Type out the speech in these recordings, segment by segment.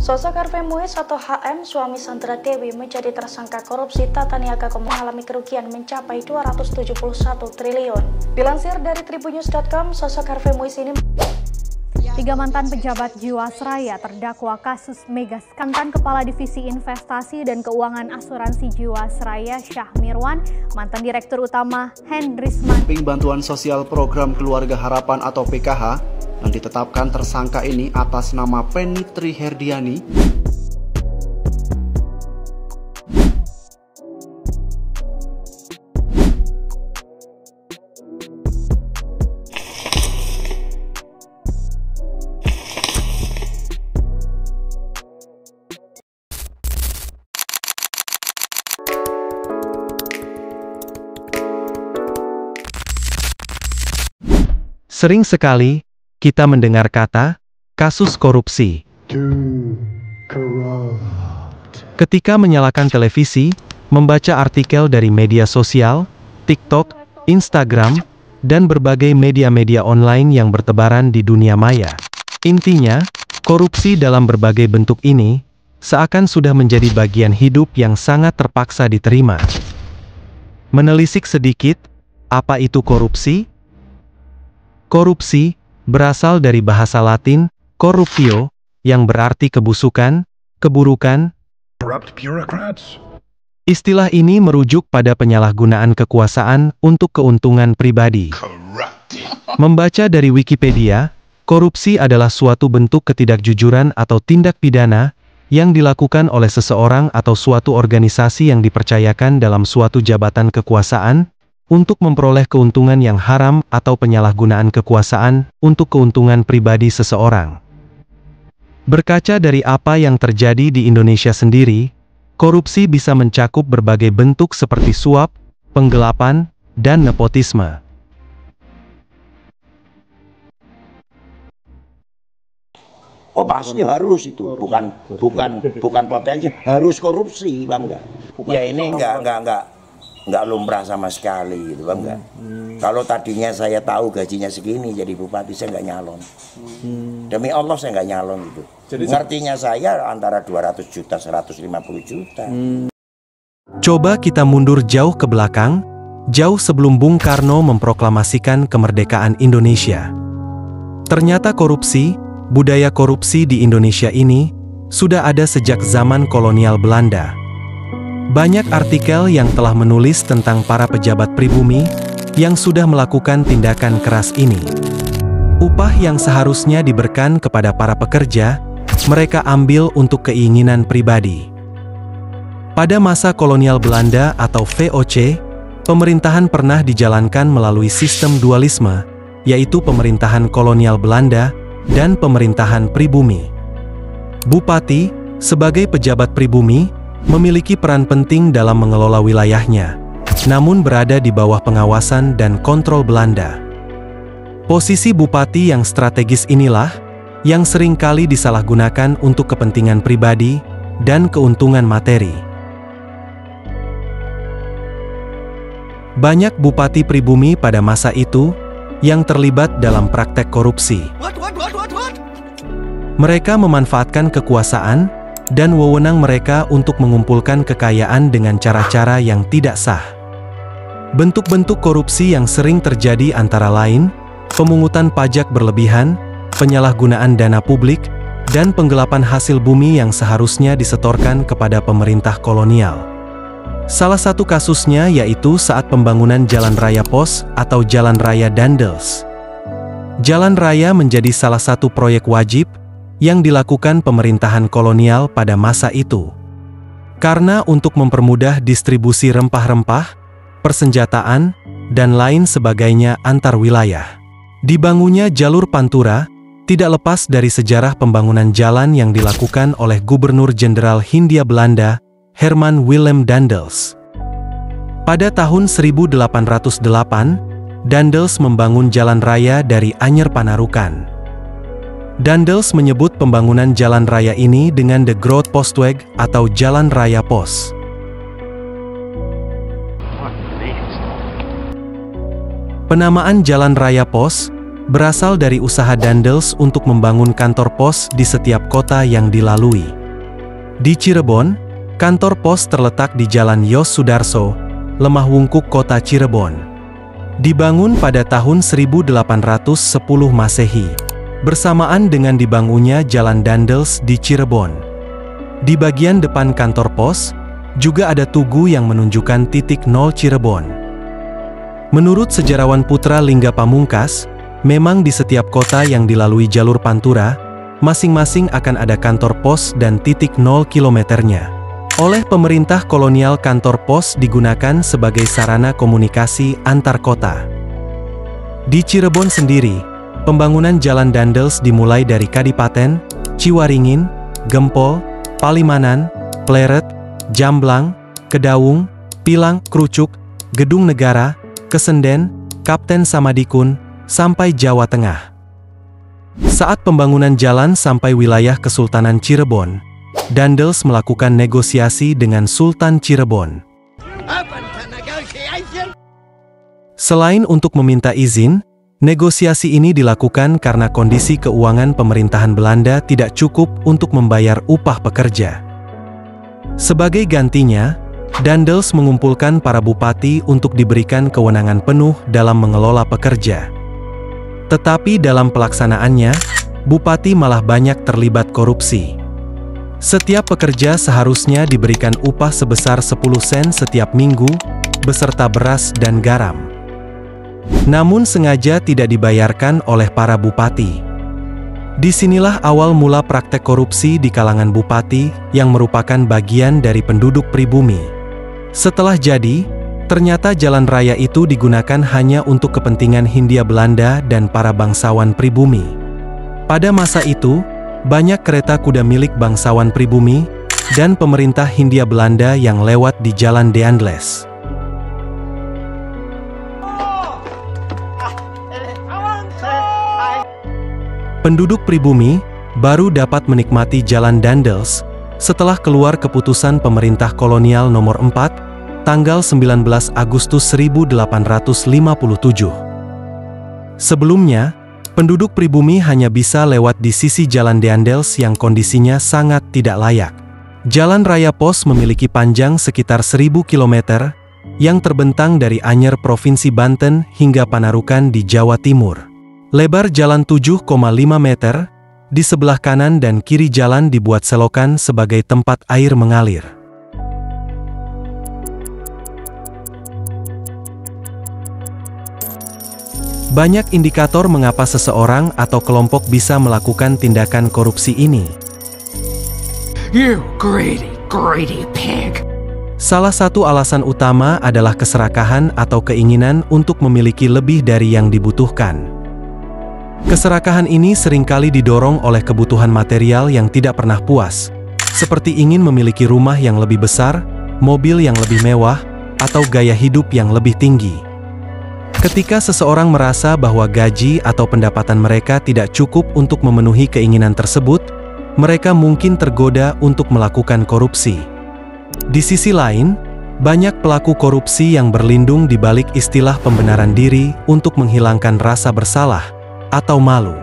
Sosok Harvey Muiz atau HM, suami Sandra Dewi, menjadi tersangka korupsi tata niaga mengalami kerugian mencapai 271 triliun. Dilansir dari tribunnews.com, sosok Harvey Muiz ini Tiga mantan pejabat Jiwasraya terdakwa kasus mega kantan Kepala Divisi Investasi dan Keuangan Asuransi Jiwasraya Syah Mirwan, mantan Direktur Utama Hendrisman. Ping Bantuan Sosial Program Keluarga Harapan atau PKH yang ditetapkan tersangka ini atas nama Penny Triherdiani Sering sekali kita mendengar kata kasus korupsi. Ketika menyalakan televisi, membaca artikel dari media sosial, TikTok, Instagram, dan berbagai media-media online yang bertebaran di dunia maya. Intinya, korupsi dalam berbagai bentuk ini seakan sudah menjadi bagian hidup yang sangat terpaksa diterima. Menelisik sedikit, apa itu korupsi? Korupsi berasal dari bahasa Latin corruptio, yang berarti kebusukan, keburukan. Istilah ini merujuk pada penyalahgunaan kekuasaan untuk keuntungan pribadi. Membaca dari Wikipedia, korupsi adalah suatu bentuk ketidakjujuran atau tindak pidana yang dilakukan oleh seseorang atau suatu organisasi yang dipercayakan dalam suatu jabatan kekuasaan, untuk memperoleh keuntungan yang haram atau penyalahgunaan kekuasaan untuk keuntungan pribadi seseorang. Berkaca dari apa yang terjadi di Indonesia sendiri, korupsi bisa mencakup berbagai bentuk seperti suap, penggelapan, dan nepotisme. Oh pasti harus itu, bukan bukan bukan potensi, harus korupsi bang. Ya ini enggak enggak enggak nggak lumrah sama sekali gitu bang enggak. Hmm. Kalau tadinya saya tahu gajinya segini jadi bupati saya nggak nyalon. Hmm. Demi Allah saya nggak nyalon itu. Jadi ngertinya saya antara 200 juta 150 juta. Hmm. Coba kita mundur jauh ke belakang, jauh sebelum Bung Karno memproklamasikan kemerdekaan Indonesia. Ternyata korupsi, budaya korupsi di Indonesia ini sudah ada sejak zaman kolonial Belanda. Banyak artikel yang telah menulis tentang para pejabat pribumi yang sudah melakukan tindakan keras ini. Upah yang seharusnya diberikan kepada para pekerja, mereka ambil untuk keinginan pribadi. Pada masa kolonial Belanda atau VOC, pemerintahan pernah dijalankan melalui sistem dualisme, yaitu pemerintahan kolonial Belanda dan pemerintahan pribumi. Bupati, sebagai pejabat pribumi, memiliki peran penting dalam mengelola wilayahnya, namun berada di bawah pengawasan dan kontrol Belanda. Posisi bupati yang strategis inilah yang sering kali disalahgunakan untuk kepentingan pribadi dan keuntungan materi. Banyak bupati pribumi pada masa itu yang terlibat dalam praktek korupsi. Mereka memanfaatkan kekuasaan dan wewenang mereka untuk mengumpulkan kekayaan dengan cara-cara yang tidak sah. Bentuk-bentuk korupsi yang sering terjadi antara lain, pemungutan pajak berlebihan, penyalahgunaan dana publik, dan penggelapan hasil bumi yang seharusnya disetorkan kepada pemerintah kolonial. Salah satu kasusnya yaitu saat pembangunan Jalan Raya Pos atau Jalan Raya Dandels. Jalan raya menjadi salah satu proyek wajib yang dilakukan pemerintahan kolonial pada masa itu. Karena untuk mempermudah distribusi rempah-rempah, persenjataan, dan lain sebagainya antar wilayah. Dibangunnya jalur Pantura, tidak lepas dari sejarah pembangunan jalan yang dilakukan oleh Gubernur Jenderal Hindia Belanda, Herman Willem Dandels. Pada tahun 1808, Dandels membangun jalan raya dari Anyer Panarukan. Dandels menyebut pembangunan jalan raya ini dengan The Groot Postweg atau Jalan Raya Pos. Penamaan Jalan Raya Pos berasal dari usaha Dandels untuk membangun kantor pos di setiap kota yang dilalui. Di Cirebon, kantor pos terletak di Jalan Yos Sudarso, Lemah Wungkuk Kota Cirebon. Dibangun pada tahun 1810 Masehi, bersamaan dengan dibangunnya Jalan Dandels di Cirebon. Di bagian depan kantor pos, juga ada tugu yang menunjukkan titik nol Cirebon. Menurut sejarawan Putra Lingga Pamungkas, Memang di setiap kota yang dilalui jalur Pantura, masing-masing akan ada kantor pos dan titik nol kilometernya. Oleh pemerintah kolonial kantor pos digunakan sebagai sarana komunikasi antar kota. Di Cirebon sendiri, pembangunan jalan Dandels dimulai dari Kadipaten, Ciwaringin, Gempol, Palimanan, Pleret, Jamblang, Kedawung, Pilang, Krucuk, Gedung Negara, Kesenden, Kapten Samadikun, sampai Jawa Tengah. Saat pembangunan jalan sampai wilayah Kesultanan Cirebon, Dandels melakukan negosiasi dengan Sultan Cirebon. Selain untuk meminta izin, negosiasi ini dilakukan karena kondisi keuangan pemerintahan Belanda tidak cukup untuk membayar upah pekerja. Sebagai gantinya, Dandels mengumpulkan para bupati untuk diberikan kewenangan penuh dalam mengelola pekerja. Tetapi dalam pelaksanaannya, bupati malah banyak terlibat korupsi. Setiap pekerja seharusnya diberikan upah sebesar 10 sen setiap minggu, beserta beras dan garam. Namun sengaja tidak dibayarkan oleh para bupati. Di sinilah awal mula praktek korupsi di kalangan bupati yang merupakan bagian dari penduduk pribumi. Setelah jadi, Ternyata jalan raya itu digunakan hanya untuk kepentingan Hindia Belanda dan para bangsawan pribumi. Pada masa itu, banyak kereta kuda milik bangsawan pribumi dan pemerintah Hindia Belanda yang lewat di Jalan Deandles. Penduduk pribumi baru dapat menikmati Jalan Dandels setelah keluar keputusan pemerintah kolonial nomor 4 tanggal 19 Agustus 1857. Sebelumnya, penduduk pribumi hanya bisa lewat di sisi Jalan Deandels yang kondisinya sangat tidak layak. Jalan Raya Pos memiliki panjang sekitar 1000 km, yang terbentang dari Anyer Provinsi Banten hingga Panarukan di Jawa Timur. Lebar jalan 7,5 meter, di sebelah kanan dan kiri jalan dibuat selokan sebagai tempat air mengalir. Banyak indikator mengapa seseorang atau kelompok bisa melakukan tindakan korupsi ini. You greedy, greedy pig. Salah satu alasan utama adalah keserakahan atau keinginan untuk memiliki lebih dari yang dibutuhkan. Keserakahan ini sering kali didorong oleh kebutuhan material yang tidak pernah puas, seperti ingin memiliki rumah yang lebih besar, mobil yang lebih mewah, atau gaya hidup yang lebih tinggi. Ketika seseorang merasa bahwa gaji atau pendapatan mereka tidak cukup untuk memenuhi keinginan tersebut, mereka mungkin tergoda untuk melakukan korupsi. Di sisi lain, banyak pelaku korupsi yang berlindung di balik istilah pembenaran diri untuk menghilangkan rasa bersalah atau malu.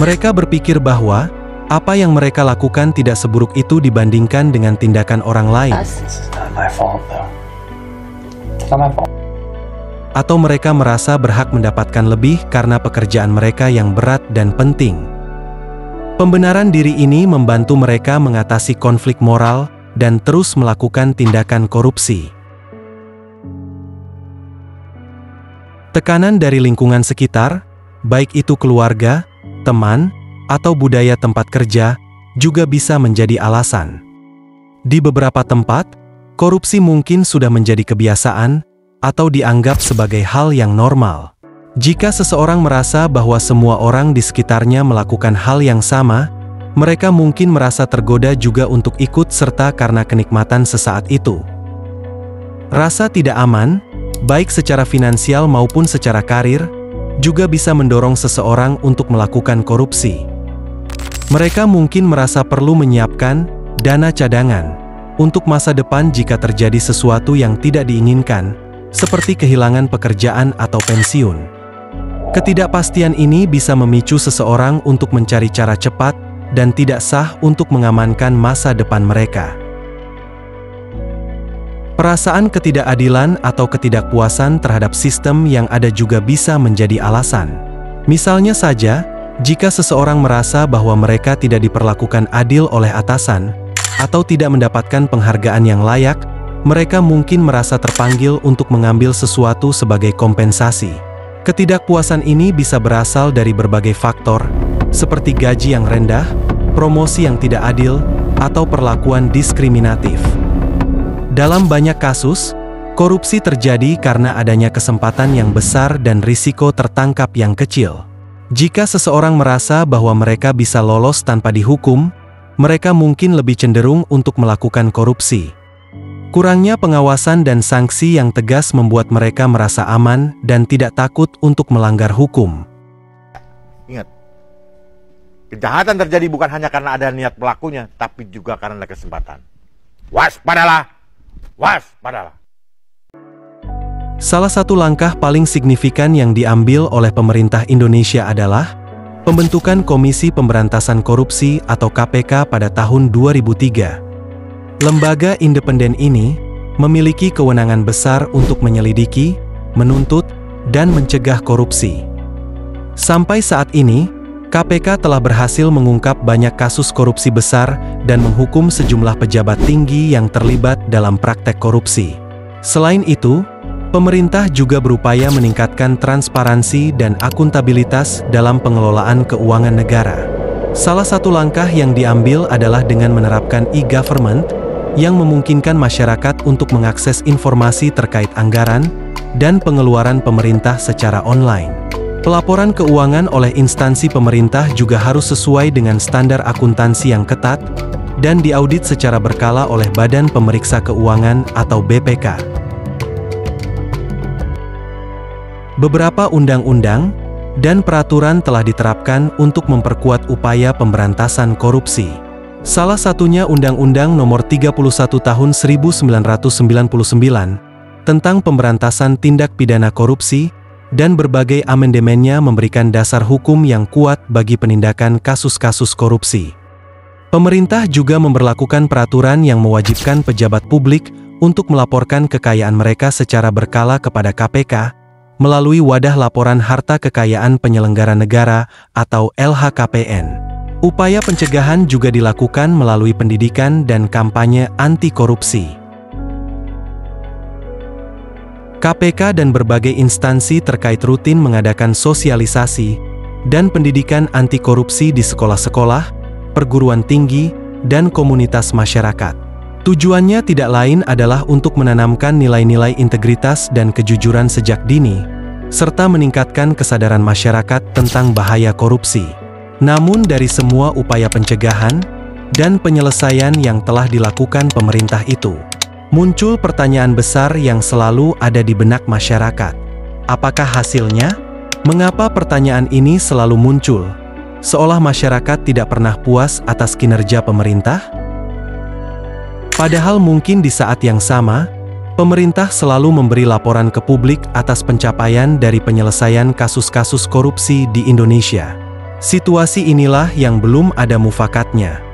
Mereka berpikir bahwa apa yang mereka lakukan tidak seburuk itu dibandingkan dengan tindakan orang lain atau mereka merasa berhak mendapatkan lebih karena pekerjaan mereka yang berat dan penting. Pembenaran diri ini membantu mereka mengatasi konflik moral dan terus melakukan tindakan korupsi. Tekanan dari lingkungan sekitar, baik itu keluarga, teman, atau budaya tempat kerja, juga bisa menjadi alasan. Di beberapa tempat, korupsi mungkin sudah menjadi kebiasaan, atau dianggap sebagai hal yang normal. Jika seseorang merasa bahwa semua orang di sekitarnya melakukan hal yang sama, mereka mungkin merasa tergoda juga untuk ikut serta karena kenikmatan sesaat itu. Rasa tidak aman, baik secara finansial maupun secara karir, juga bisa mendorong seseorang untuk melakukan korupsi. Mereka mungkin merasa perlu menyiapkan dana cadangan untuk masa depan jika terjadi sesuatu yang tidak diinginkan, seperti kehilangan pekerjaan atau pensiun. Ketidakpastian ini bisa memicu seseorang untuk mencari cara cepat dan tidak sah untuk mengamankan masa depan mereka. Perasaan ketidakadilan atau ketidakpuasan terhadap sistem yang ada juga bisa menjadi alasan. Misalnya saja, jika seseorang merasa bahwa mereka tidak diperlakukan adil oleh atasan, atau tidak mendapatkan penghargaan yang layak, mereka mungkin merasa terpanggil untuk mengambil sesuatu sebagai kompensasi. Ketidakpuasan ini bisa berasal dari berbagai faktor, seperti gaji yang rendah, promosi yang tidak adil, atau perlakuan diskriminatif. Dalam banyak kasus, korupsi terjadi karena adanya kesempatan yang besar dan risiko tertangkap yang kecil. Jika seseorang merasa bahwa mereka bisa lolos tanpa dihukum, mereka mungkin lebih cenderung untuk melakukan korupsi. Kurangnya pengawasan dan sanksi yang tegas membuat mereka merasa aman dan tidak takut untuk melanggar hukum. Ingat, kejahatan terjadi bukan hanya karena ada niat pelakunya, tapi juga karena ada kesempatan. Waspadalah! Waspadalah! Salah satu langkah paling signifikan yang diambil oleh pemerintah Indonesia adalah pembentukan Komisi Pemberantasan Korupsi atau KPK pada tahun 2003. Lembaga independen ini memiliki kewenangan besar untuk menyelidiki, menuntut, dan mencegah korupsi. Sampai saat ini, KPK telah berhasil mengungkap banyak kasus korupsi besar dan menghukum sejumlah pejabat tinggi yang terlibat dalam praktek korupsi. Selain itu, pemerintah juga berupaya meningkatkan transparansi dan akuntabilitas dalam pengelolaan keuangan negara. Salah satu langkah yang diambil adalah dengan menerapkan e-government yang memungkinkan masyarakat untuk mengakses informasi terkait anggaran dan pengeluaran pemerintah secara online. Pelaporan keuangan oleh instansi pemerintah juga harus sesuai dengan standar akuntansi yang ketat dan diaudit secara berkala oleh Badan Pemeriksa Keuangan atau BPK. Beberapa undang-undang dan peraturan telah diterapkan untuk memperkuat upaya pemberantasan korupsi. Salah satunya Undang-Undang Nomor 31 Tahun 1999 tentang pemberantasan tindak pidana korupsi dan berbagai amandemennya memberikan dasar hukum yang kuat bagi penindakan kasus-kasus korupsi. Pemerintah juga memperlakukan peraturan yang mewajibkan pejabat publik untuk melaporkan kekayaan mereka secara berkala kepada KPK melalui wadah laporan harta kekayaan penyelenggara negara atau LHKPN. Upaya pencegahan juga dilakukan melalui pendidikan dan kampanye anti korupsi. KPK dan berbagai instansi terkait rutin mengadakan sosialisasi dan pendidikan anti korupsi di sekolah-sekolah, perguruan tinggi, dan komunitas masyarakat. Tujuannya tidak lain adalah untuk menanamkan nilai-nilai integritas dan kejujuran sejak dini, serta meningkatkan kesadaran masyarakat tentang bahaya korupsi. Namun dari semua upaya pencegahan dan penyelesaian yang telah dilakukan pemerintah itu, muncul pertanyaan besar yang selalu ada di benak masyarakat. Apakah hasilnya? Mengapa pertanyaan ini selalu muncul? Seolah masyarakat tidak pernah puas atas kinerja pemerintah? Padahal mungkin di saat yang sama, pemerintah selalu memberi laporan ke publik atas pencapaian dari penyelesaian kasus-kasus korupsi di Indonesia. Situasi inilah yang belum ada mufakatnya.